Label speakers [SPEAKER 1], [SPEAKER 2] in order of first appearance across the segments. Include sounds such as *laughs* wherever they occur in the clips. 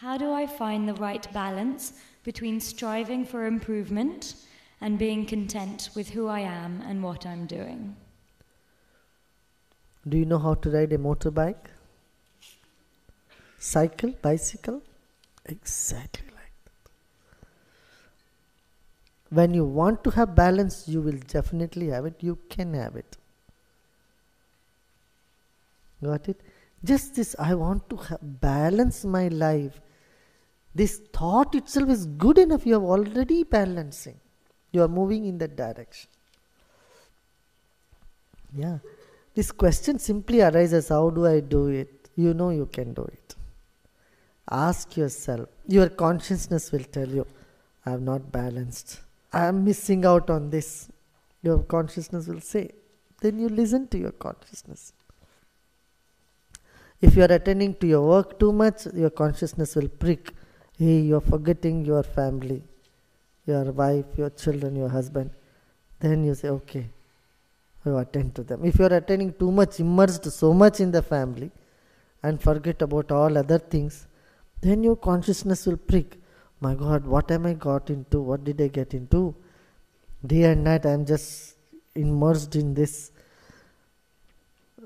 [SPEAKER 1] How do I find the right balance between striving for improvement and being content with who I am and what I'm doing?
[SPEAKER 2] Do you know how to ride a motorbike? Cycle, bicycle? Exactly like that. When you want to have balance, you will definitely have it. You can have it. Got it? Just this, I want to balance my life. This thought itself is good enough. You are already balancing. You are moving in that direction. Yeah. This question simply arises how do I do it? You know you can do it. Ask yourself. Your consciousness will tell you, I am not balanced. I am missing out on this. Your consciousness will say. Then you listen to your consciousness. If you are attending to your work too much, your consciousness will prick. Hey, you are forgetting your family, your wife, your children, your husband. Then you say, okay, you attend to them. If you are attending too much, immersed so much in the family, and forget about all other things, then your consciousness will prick. My God, what am I got into? What did I get into? Day and night I am just immersed in this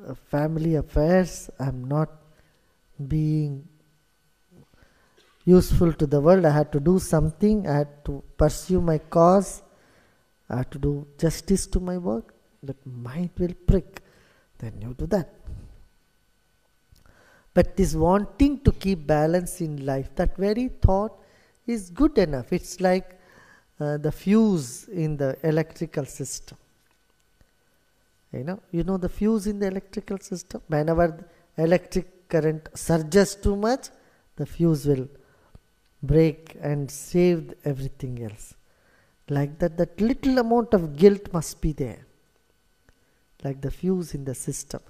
[SPEAKER 2] uh, family affairs. I am not being useful to the world. I had to do something. I had to pursue my cause. I had to do justice to my work. That mind will prick. Then you do that. But this wanting to keep balance in life, that very thought is good enough. It's like uh, the fuse in the electrical system. You know, you know the fuse in the electrical system. Whenever electric current surges too much, the fuse will break and save everything else. Like that, that little amount of guilt must be there. Like the fuse in the system.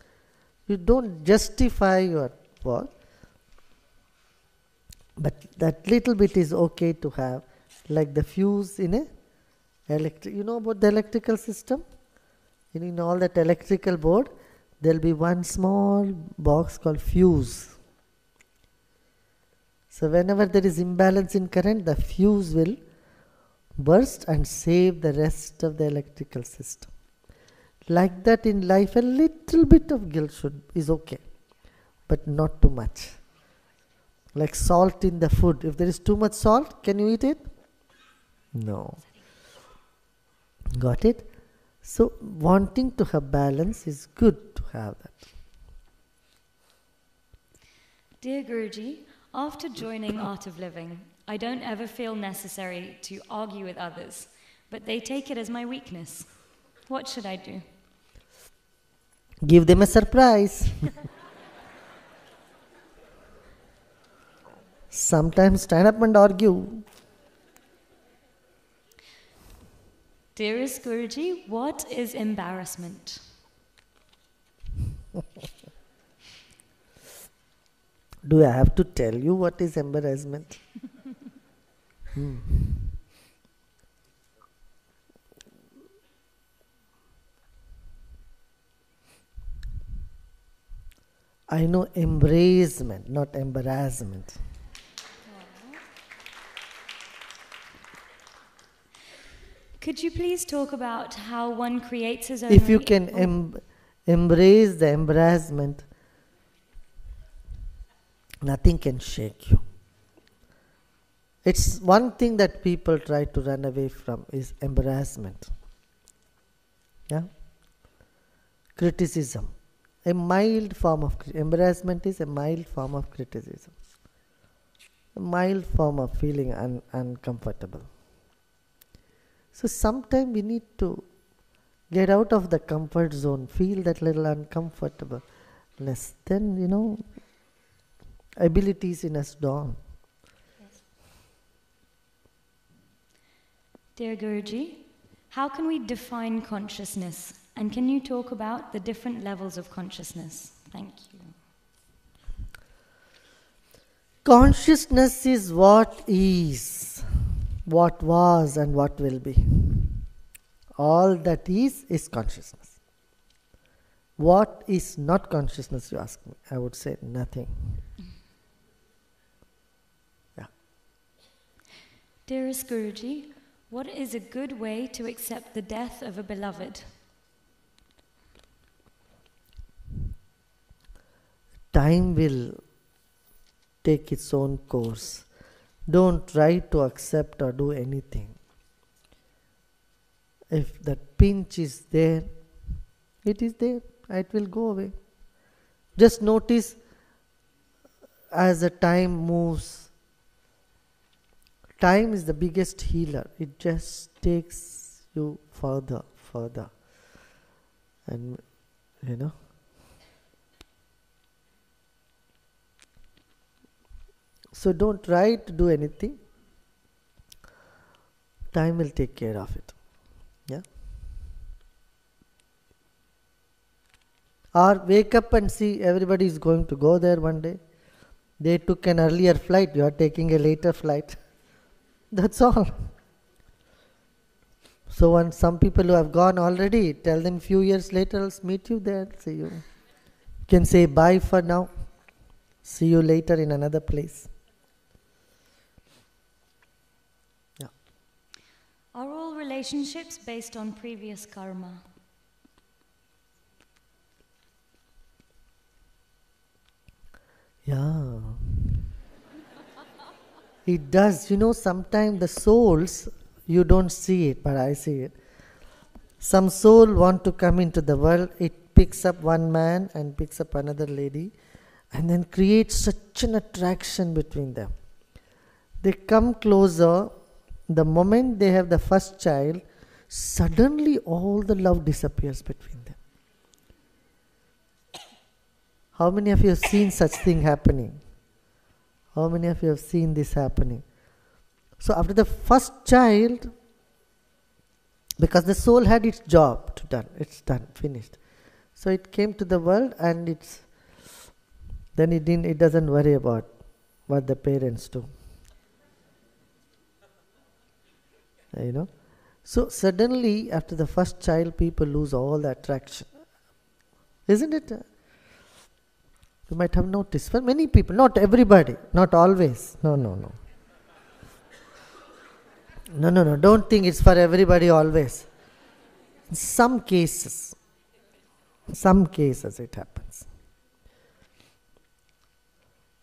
[SPEAKER 2] You don't justify your work, but that little bit is okay to have, like the fuse in a electric. You know about the electrical system? In all that electrical board, there will be one small box called fuse. So whenever there is imbalance in current, the fuse will burst and save the rest of the electrical system. Like that in life, a little bit of guilt should is okay, but not too much. Like salt in the food. If there is too much salt, can you eat it? No. Got it? So, wanting to have balance is good to have that.
[SPEAKER 1] Dear Guruji, after joining Art of Living, I don't ever feel necessary to argue with others, but they take it as my weakness. What should I do?
[SPEAKER 2] Give them a surprise. Sometimes stand up and argue.
[SPEAKER 1] Dearest Guruji, what is embarrassment? *laughs*
[SPEAKER 2] Do I have to tell you what is embarrassment? *laughs* hmm. I know embracement, not embarrassment.
[SPEAKER 1] Could you please talk about how one creates his own?
[SPEAKER 2] If you can em- embrace the embarrassment, nothing can shake you. It's one thing that people try to run away from is embarrassment. Yeah? Criticism. A mild form of embarrassment is a mild form of criticism. A mild form of feeling un- uncomfortable. So sometimes we need to get out of the comfort zone, feel that little uncomfortable. Less then, you know, abilities in us dawn.
[SPEAKER 1] Dear Guruji, how can we define consciousness? And can you talk about the different levels of consciousness? Thank you.
[SPEAKER 2] Consciousness is what is, what was, and what will be. All that is, is consciousness. What is not consciousness, you ask me? I would say nothing.
[SPEAKER 1] Dearest Guruji, what is a good way to accept the death of a beloved?
[SPEAKER 2] Time will take its own course. Don't try to accept or do anything. If that pinch is there, it is there, it will go away. Just notice as the time moves, time is the biggest healer. It just takes you further, further. And, you know, So don't try to do anything. Time will take care of it. Yeah. Or wake up and see everybody is going to go there one day. They took an earlier flight, you are taking a later flight. *laughs* That's all. So when some people who have gone already, tell them few years later I'll meet you there, see you. You can say bye for now. See you later in another place. Yeah.
[SPEAKER 1] Are all relationships based on previous karma?
[SPEAKER 2] Yeah. It does. You know, sometimes the souls, you don't see it, but I see it. Some soul want to come into the world, it picks up one man and picks up another lady, and then creates such an attraction between them. They come closer, the moment they have the first child, suddenly all the love disappears between them. How many of you have seen such thing happening? How many of you have seen this happening? So after the first child, because the soul had its job to done, it's done, finished. So it came to the world and it's then it didn't it doesn't worry about what the parents do. you know so suddenly after the first child people lose all the attraction isn't it you might have noticed. For many people not everybody not always. No no no. No no no. Don't think it's for everybody always. In some cases some cases it happens.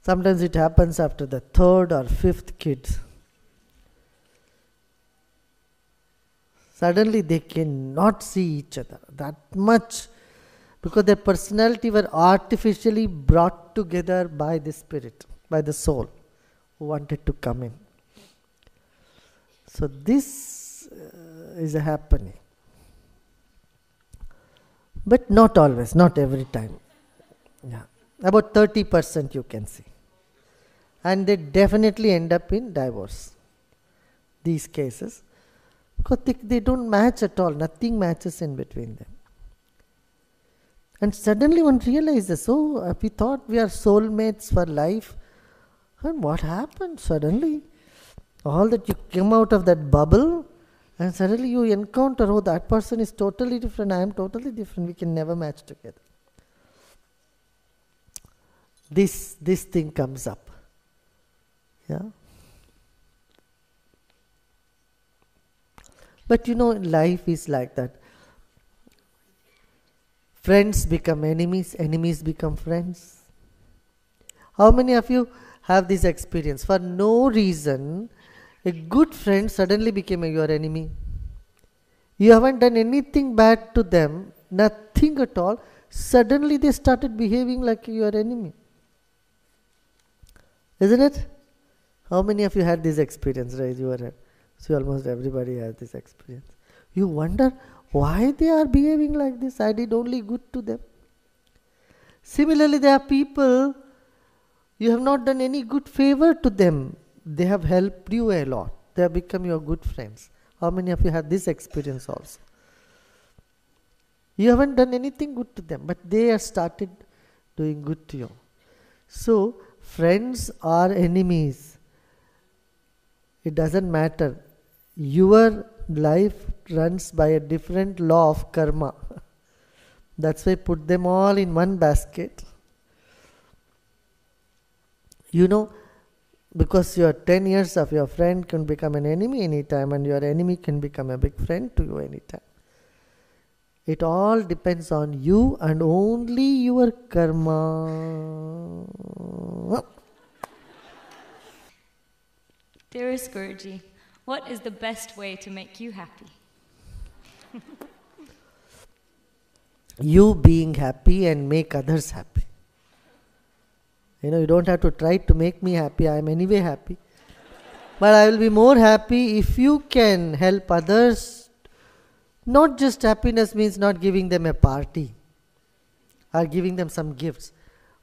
[SPEAKER 2] Sometimes it happens after the third or fifth kid. Suddenly they cannot see each other. That much because their personality were artificially brought together by the spirit, by the soul who wanted to come in. So this uh, is happening. But not always, not every time. Yeah. About 30% you can see. And they definitely end up in divorce. These cases because they, they don't match at all, nothing matches in between them. And suddenly one realizes, oh, we thought we are soulmates for life. And what happened suddenly? All that you came out of that bubble, and suddenly you encounter, oh, that person is totally different, I am totally different, we can never match together. This, this thing comes up. Yeah. But you know, life is like that. Friends become enemies, enemies become friends. How many of you have this experience? For no reason, a good friend suddenly became your enemy. You haven't done anything bad to them, nothing at all. Suddenly they started behaving like your enemy. Isn't it? How many of you had this experience? Raise your hand. See, almost everybody has this experience. You wonder why they are behaving like this. I did only good to them. Similarly, there are people you have not done any good favor to them. They have helped you a lot. They have become your good friends. How many of you had this experience also? You haven't done anything good to them, but they have started doing good to you. So, friends are enemies. It doesn't matter your life runs by a different law of karma. *laughs* That's why put them all in one basket. You know, because your 10 years of your friend can become an enemy anytime and your enemy can become a big friend to you anytime it all depends on you and only your karma
[SPEAKER 1] Dearest Guruji, what is the best way to make you happy? *laughs*
[SPEAKER 2] you being happy and make others happy you know, you don't have to try to make me happy, I am anyway happy. but I will be more happy if you can help others. Not just happiness means not giving them a party or giving them some gifts,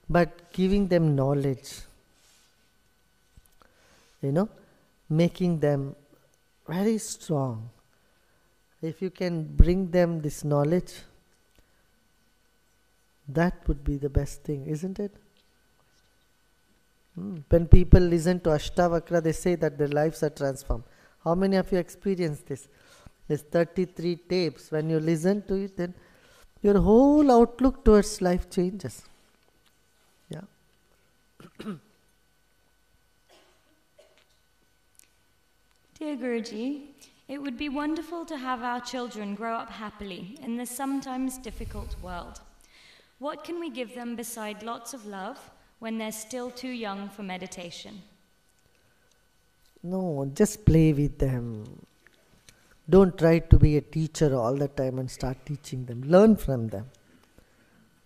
[SPEAKER 2] but giving them knowledge. You know, making them very strong. If you can bring them this knowledge, that would be the best thing, isn't it? Hmm. When people listen to Ashtavakra, they say that their lives are transformed. How many of you experienced this? There's 33 tapes. When you listen to it, then your whole outlook towards life changes. Yeah.
[SPEAKER 1] Dear Guruji, it would be wonderful to have our children grow up happily in this sometimes difficult world. What can we give them beside lots of love when they're still too young for meditation?
[SPEAKER 2] No, just play with them. Don't try to be a teacher all the time and start teaching them. Learn from them.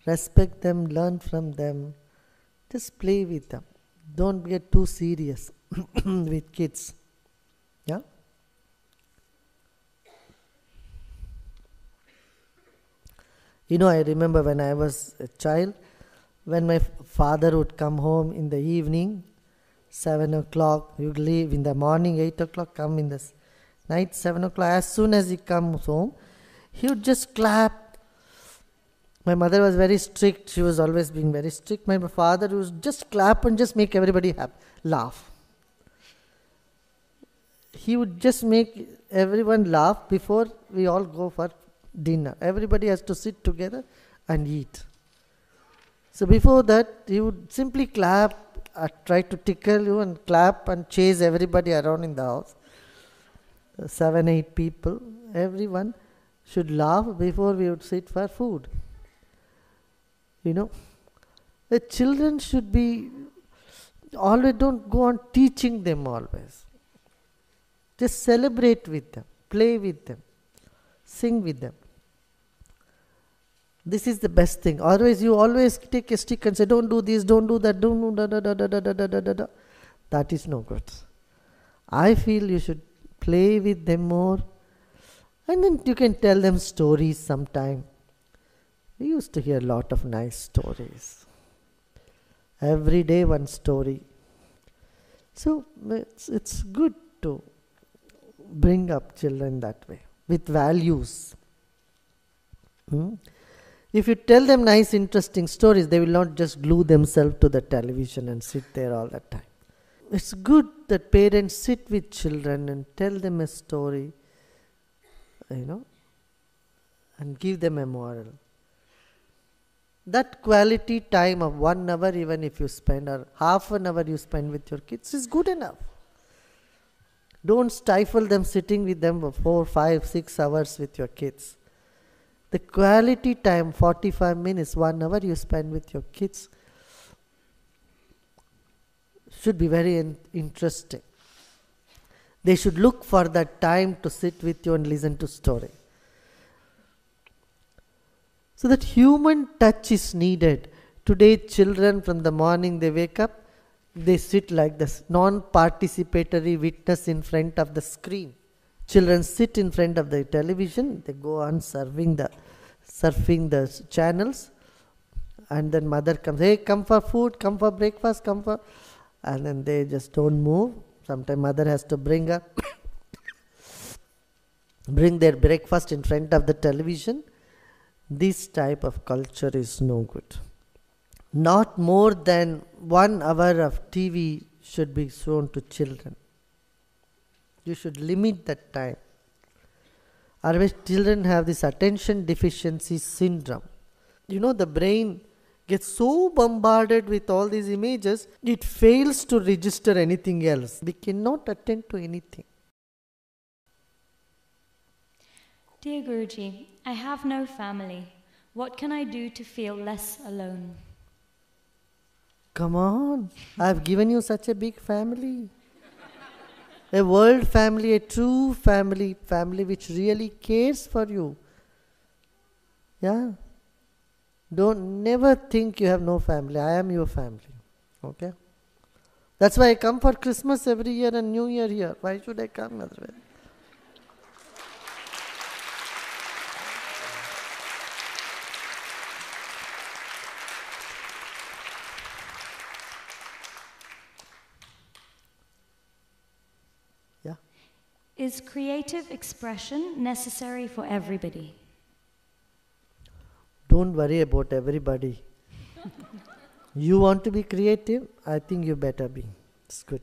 [SPEAKER 2] Respect them, learn from them. Just play with them. Don't get too serious *coughs* with kids. Yeah? You know, I remember when I was a child, when my father would come home in the evening, 7 o'clock, would leave in the morning, 8 o'clock, come in the night, 7 o'clock. As soon as he comes home, he would just clap. My mother was very strict, she was always being very strict. My father would just clap and just make everybody happy, laugh. He would just make everyone laugh before we all go for dinner. Everybody has to sit together and eat. So before that, he would simply clap, uh, try to tickle you and clap and chase everybody around in the house. Uh, seven, eight people, everyone should laugh before we would sit for food. You know, the children should be always don't go on teaching them always. Just celebrate with them, play with them, sing with them. This is the best thing. Otherwise, you always take a stick and say, Don't do this, don't do that, don't do da da da da da da da da da da. That is no good. I feel you should play with them more. And then you can tell them stories sometime. We used to hear a lot of nice stories. Every day, one story. So it's, it's good to bring up children that way with values. Hmm? If you tell them nice, interesting stories, they will not just glue themselves to the television and sit there all the time. It's good that parents sit with children and tell them a story, you know, and give them a moral. That quality time of one hour, even if you spend, or half an hour you spend with your kids, is good enough. Don't stifle them sitting with them for four, five, six hours with your kids. The quality time, 45 minutes, one hour you spend with your kids, should be very in- interesting. They should look for that time to sit with you and listen to story. So that human touch is needed. Today, children from the morning they wake up, they sit like this non participatory witness in front of the screen. Children sit in front of the television, they go on serving the surfing the channels and then mother comes, hey come for food, come for breakfast, come for and then they just don't move. Sometimes mother has to bring up *coughs* bring their breakfast in front of the television. This type of culture is no good. Not more than one hour of TV should be shown to children. You should limit that time. Otherwise, children have this attention deficiency syndrome. You know, the brain gets so bombarded with all these images, it fails to register anything else. We cannot attend to anything.
[SPEAKER 1] Dear Guruji, I have no family. What can I do to feel less alone?
[SPEAKER 2] Come on, I've given you such a big family. A world family, a true family, family which really cares for you. Yeah. Don't never think you have no family. I am your family. Okay? That's why I come for Christmas every year and New Year here. Why should I come otherwise? Yeah.
[SPEAKER 1] Is creative expression necessary for everybody?
[SPEAKER 2] Don't worry about everybody. *laughs* you want to be creative? I think you better be. It's good.